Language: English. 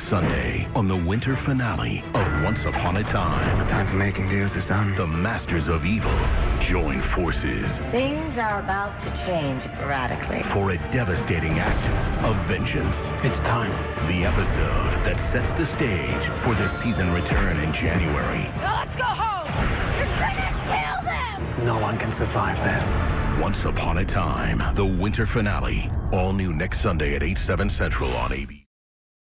Sunday on the winter finale of Once Upon a Time. Time for making deals is done. The Masters of Evil join forces Things are about to change radically. for a devastating act of vengeance. It's time. The episode that sets the stage for the season return in January. Let's go home! You're trying to kill them! No one can survive this. Once Upon a Time, the winter finale. All new next Sunday at 8, 7 central on ABC.